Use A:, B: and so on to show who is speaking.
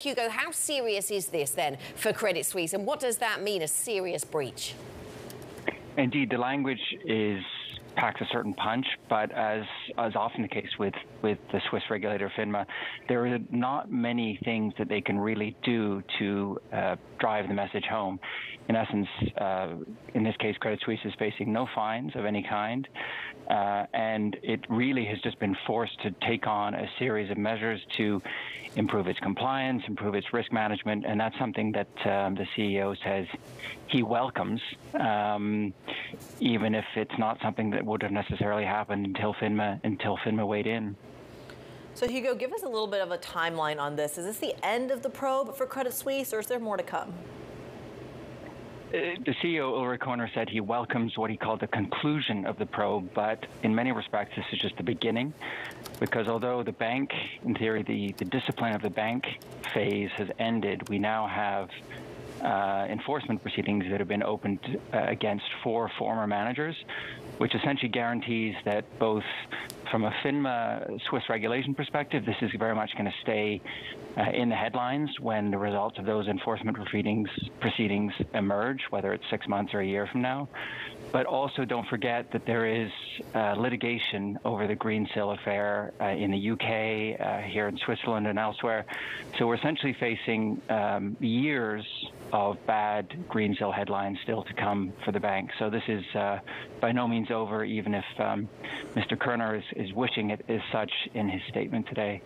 A: Hugo, how serious is this then for Credit Suisse, and what does that mean, a serious breach?
B: Indeed, the language is packs a certain punch, but as as often the case with with the Swiss regulator FINMA, there are not many things that they can really do to uh, drive the message home. In essence, uh, in this case, Credit Suisse is facing no fines of any kind, uh, and it really has just been forced to take on a series of measures to improve its compliance, improve its risk management, and that's something that um, the CEO says he welcomes, um, even if it's not something that would have necessarily happened until FINMA until FINMA weighed in.
C: So Hugo, give us a little bit of a timeline on this. Is this the end of the probe for Credit Suisse, or is there more to come?
B: Uh, the CEO, Ulrich Körner, said he welcomes what he called the conclusion of the probe, but in many respects, this is just the beginning. Because although the bank, in theory, the, the discipline of the bank phase has ended, we now have uh, enforcement proceedings that have been opened uh, against four former managers, which essentially guarantees that both from a FINMA Swiss regulation perspective, this is very much going to stay uh, in the headlines when the results of those enforcement proceedings proceedings emerge, whether it's six months or a year from now. But also don't forget that there is uh, litigation over the Green Greensill affair uh, in the UK, uh, here in Switzerland, and elsewhere. So we're essentially facing um, years of bad Green Greensill headlines still to come for the bank. So this is uh, by no means over, even if um, Mr. Körner is, is wishing it as such in his statement today.